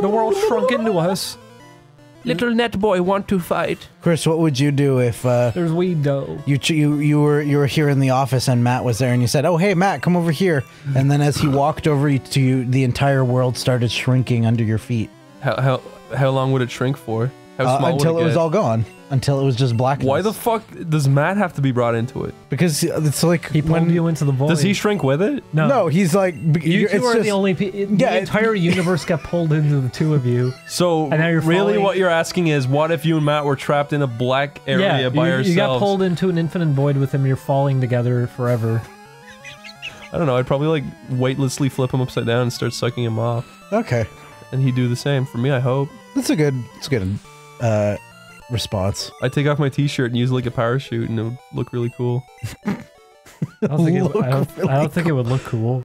The world shrunk into us. Little net boy want to fight. Chris, what would you do if uh, There's weed dough. you you you were you were here in the office and Matt was there and you said, "Oh, hey Matt, come over here." And then as he walked over to you, the entire world started shrinking under your feet How how how long would it shrink for? How uh, until would it was all gone, until it was just black. Why the fuck does Matt have to be brought into it? Because it's like He pulled when you into the void. Does he shrink with it? No. no, he's like You two it's are just, the only. Pe- Yeah, the it- entire universe got pulled into the two of you. So And now you're really, falling- what you're asking is, what if you and Matt were trapped in a black area yeah, by you, ourselves? you got pulled into an infinite void with him. You're falling together forever. I don't know. I'd probably like weightlessly flip him upside down and start sucking him off, Okay, and he'd do the same for me. I hope. that's a good that's a good uh, response. I'd take off my t-shirt and use it like a parachute, and it would look really cool. I don't think, it, Look I don't, I don't think it would look cool.